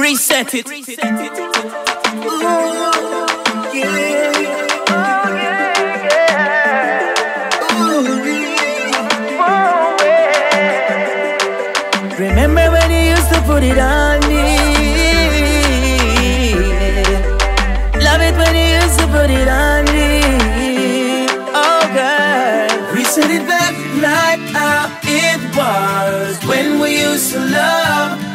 Reset it. Ooh, yeah. Remember when you used to put it on me? Love it when you used to put it on me. Oh, girl. Reset it back like how it was when we used to love.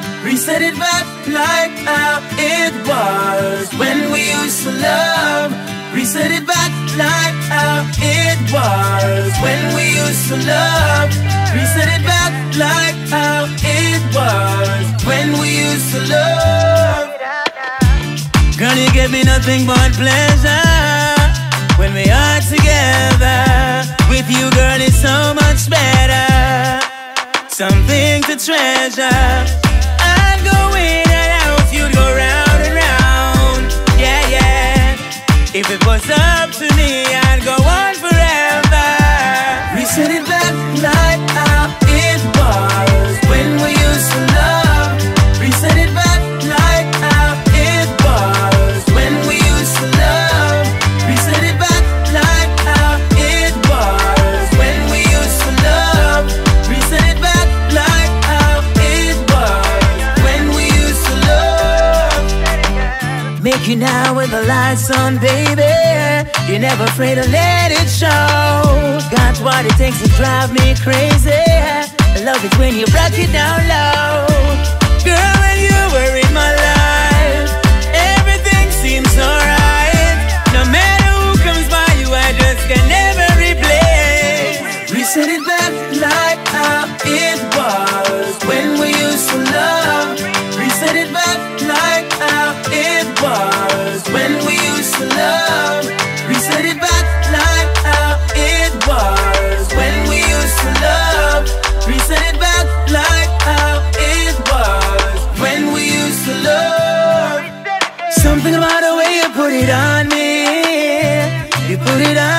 Reset it back like how it was when we used to love. Reset it back like how it was when we used to love. Reset it back like how it was when we used to love. Girl, you give me nothing but pleasure when we are together. With you, girl, it's so much better. Something to treasure. Make you now with the lights on, baby. You're never afraid to let it show. Got what it takes to drive me crazy. I love it when you rock it down low. Girl, Something about the way you put it on me. You put it on